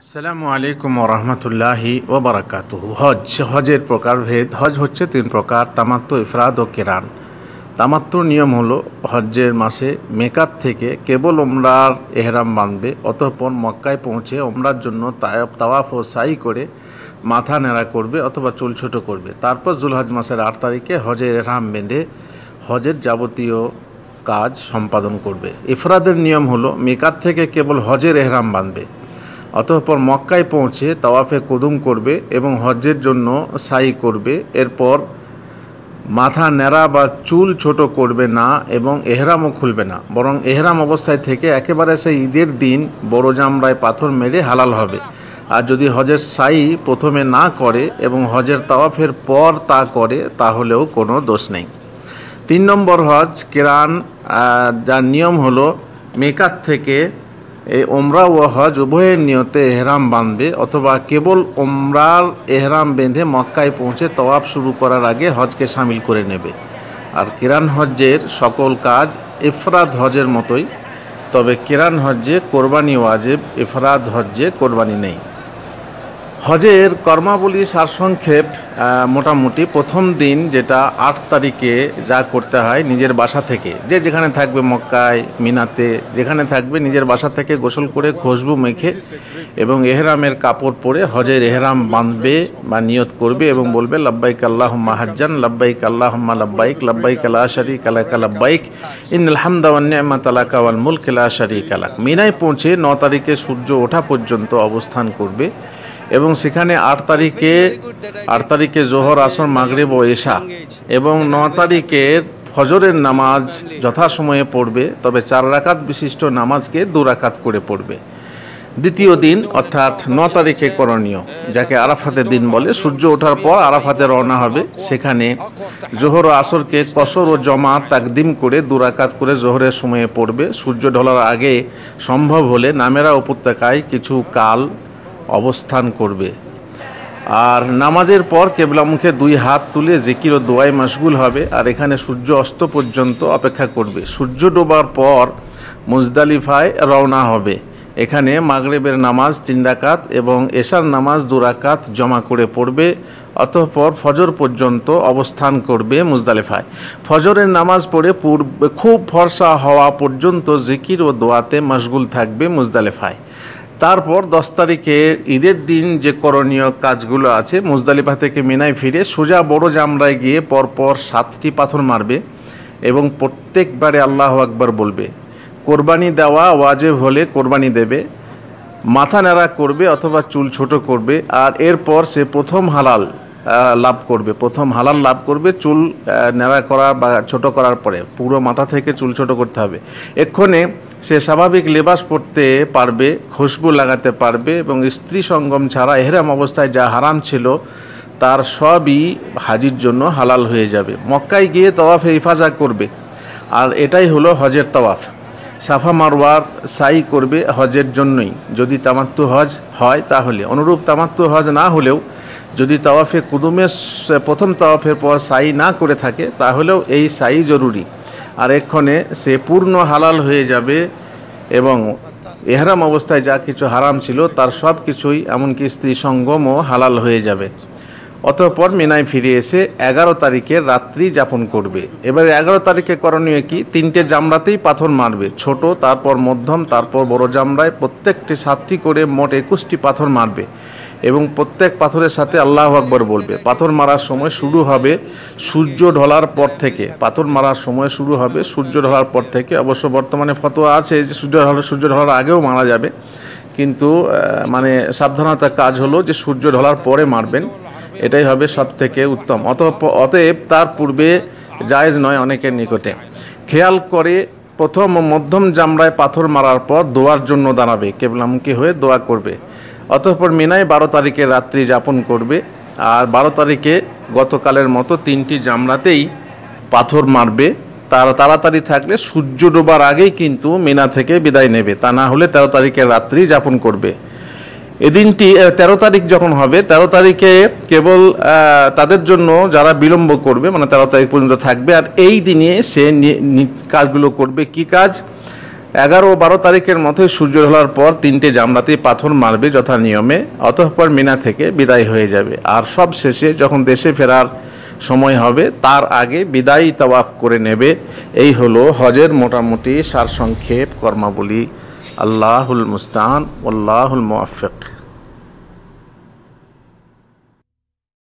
আসসালামু আলাইকুম রহমতুল্লাহি ওবরাকাত হজ, হজের প্রকারভেদ। হজ হচ্ছে তিন প্রকার তামাত্ম ইফরাদ ও কেরান। তামাত্ম নিয়ম হলো হজ্জের মাসে মেকাত থেকে কেবল ওমরার এহরাম বাঁধবে, অতঃপর মক্কায় পৌঁছে ওমরার জন্য তাওয়াফ ও সাই করে মাথা নেড়া করবে অথবা চুল ছোট করবে। তারপর জুলহজ মাসের আট তারিখে হজের এহরাম বেঁধে হজের যাবতীয় কাজ সম্পাদন করবে। ইফরাদের নিয়ম হলো মেকাত থেকে কেবল হজের এহরাম বাঁধবে। অতঃপর মক্কায় পৌঁছে তাওয়াফে কুদুম করবে এবং হজ্জের জন্য সাই করবে। এরপর মাথা নেড়া বা চুল ছোট করবে না এবং এহরামও খুলবে না। বরং এহরাম অবস্থায় থেকে একেবারে সেই ঈদের দিন বড় জামরায় পাথর মেরে হালাল হবে। আর যদি হজের সাই প্রথমে না করে এবং হজের তাওয়াফের পর তা করে, তাহলেও কোনো দোষ নেই। তিন নম্বর হজ কেরান যার নিয়ম হলো মেকাত থেকে এই ওমরা ও হজ উভয়ের নিয়তে এহরাম বাঁধবে অথবা কেবল ওমরার এহরাম বেঁধে মক্কায় পৌঁছে তওয়াব শুরু করার আগে হজকে সামিল করে নেবে। আর কিরান হজ্জের সকল কাজ ইফরাদ হজের মতোই, তবে কিরান হজ্জে কোরবানি ওয়াজেব ইফরাদ হজ্জে কোরবানি নেই। হজের কর্মাবলী সারসংক্ষেপ মোটামুটি প্রথম দিন যেটা আট তারিখে যা করতে হয় নিজের বাসা থেকে। যে যেখানে থাকবে মক্কায়, মিনাতে, যেখানে থাকবে নিজের বাসা থেকে গোসল করে খুশবু মেখে এবং এহরামের কাপড় পরে হজের এহরাম বাঁধবে বা নিয়ত করবে এবং বলবে, লাব্বাইক আল্লাহ মাহাজান লাব্বাইক আল্লাহ লাব্বাইক লাব্বাইক আল্লাহ শারিক আলাকা লাব্বাইক ইন আলহামদাওয়ান্নামা তালাকা ওয়াল মুলক লা শারিক মিনায় পৌঁছে ন তারিখে সূর্য ওঠা পর্যন্ত অবস্থান করবে। এবং সেখানে আট তারিখে আট তারিখে জোহর, আসর, মাগরিব ও এশা। এবং ন তারিখের ফজরের নামাজ যথাসময়ে পড়বে, তবে চার রাকাত বিশিষ্ট নামাজকে দু রাকাত করে পড়বে। দ্বিতীয় দিন, অর্থাৎ ন তারিখে করণীয়, যাকে আরাফাতের দিন বলে। সূর্য ওঠার পর আরাফাতে রওনা হবে। সেখানে জোহর ও আসরকে কসর ও জমা তাকদিম করে দুরাকাত করে জোহরের সময়ে পড়বে। সূর্য ঢলার আগে সম্ভব হলে নামেরা উপত্যকায় কিছু কাল অবস্থান করবে। আর নামাজের পর কেবলামুখে দুই হাত তুলে জিকির ও দোয়াই মাসগুল হবে, আর এখানে সূর্য অস্ত পর্যন্ত অপেক্ষা করবে। সূর্য ডোবার পর মুজদালিফায় রওনা হবে। এখানে মাগরেবের নামাজ তিন রাকাত এবং এশার নামাজ দুরাকাত জমা করে পড়বে, অতঃপর ফজর পর্যন্ত অবস্থান করবে মুজদালিফায়। ফজরের নামাজ পড়ে পূর্বে খুব ফর্সা হওয়া পর্যন্ত জিকির ও দোয়াতে মশগুল থাকবে মুজদালিফায়। তারপর দশ তারিখে ঈদের দিন যে করণীয় কাজগুলো আছে, মুজদালিফা থেকে মিনায় ফিরে সোজা বড় জামরায় গিয়ে পরপর সাতটি পাথর মারবে এবং প্রত্যেকবারে আল্লাহ আকবর বলবে, কোরবানি দেওয়া ওয়াজেব হলে কোরবানি দেবে, মাথা নাড়া করবে অথবা চুল ছোট করবে, আর এরপর সে প্রথম হালাল লাভ করবে। প্রথম হালাল লাভ করবে, চুল নেড়া করা বা ছোট করার পরে। পুরো মাথা থেকে চুল ছোট করতে হবে। এক্ষণে সে স্বাভাবিক লেবাস পরতে পারবে, খুশবু লাগাতে পারবে এবং স্ত্রী সঙ্গম ছাড়া এহরাম অবস্থায় যা হারাম ছিল, তার সবই হাজির জন্য হালাল হয়ে যাবে। মক্কায় গিয়ে তওয়াফে ইফাজা করবে। আর এটাই হলো হজের তওয়াফ। সাফা মারওয়ার সাই করবে হজের জন্যই। যদি তামাত্তু হজ হয় তাহলে। অনুরূপ তামাত্তু হজ না হলেও যদি তাওয়াফে কুদুমের প্রথম তাওয়াফের পর সাই না করে থাকে, তাহলেও এই সাই জরুরি। আর এক্ষণে সে পূর্ণ হালাল হয়ে যাবে এবং এহরাম অবস্থায় যা কিছু হারাম ছিল, তার সব কিছুই এমনকি স্ত্রী সঙ্গমও হালাল হয়ে যাবে। অতঃপর মিনায় ফিরে এসে এগারো তারিখে রাত্রি যাপন করবে। এবারে এগারো তারিখে করণীয় কি? তিনটে জামরাতেই পাথর মারবে। ছোট, তারপর মধ্যম, তারপর বড় জামরায় প্রত্যেকটি সাতটি করে মোট একুশটি পাথর মারবে। এবং প্রত্যেক পাথরের সাথে আল্লাহ আকবর বলবে। পাথর মারার সময় শুরু হবে সূর্য ঢলার পর থেকে। পাথর মারার সময় শুরু হবে সূর্য ঢলার পর থেকে। অবশ্য বর্তমানে ফতোয়া আছে যে সূর্য ঢলার সূর্য ঢলার আগেও মারা যাবে। কিন্তু মানে সাবধানতার কাজ হলো যে সূর্য ঢলার পরে মারবেন। এটাই হবে সব থেকে উত্তম। অত অতএব তার পূর্বে জায়েজ নয় অনেকের নিকটে। খেয়াল করে প্রথম মধ্যম জামরায় পাথর মারার পর দোয়ার জন্য দাঁড়াবে। কেবলামুখী হয়ে দোয়া করবে। অতঃপর মিনায় বারো তারিখে রাত্রি যাপন করবে। আর বারো তারিখে গতকালের মতো তিনটি জামরাতেই পাথর মারবে। তার তাড়াতাড়ি থাকলে সূর্য ডোবার আগেই কিন্তু মিনা থেকে বিদায় নেবে। তা না হলে তেরো তারিখে রাত্রি যাপন করবে। এদিনটি তেরো তারিখ যখন হবে, তেরো তারিখে কেবল তাদের জন্য যারা বিলম্ব করবে মানে তেরো তারিখ পর্যন্ত থাকবে, আর এই দিনে সে কাজগুলো করবে। কি কাজ? এগারো বারো তারিখের মধ্যে সূর্য ঢলার পর তিনটে জামরাতে পাথর মারবে যথা নিয়মে, অতঃপর মিনা থেকে বিদায় হয়ে যাবে। আর সব শেষে যখন দেশে ফেরার সময় হবে, তার আগে বিদায়ী তওয়াফ করে নেবে। এই হলো হজের মোটামুটি সারসংক্ষেপ কর্মাবলী। আল্লাহুল মুস্তান আল্লাহুল মুআফিক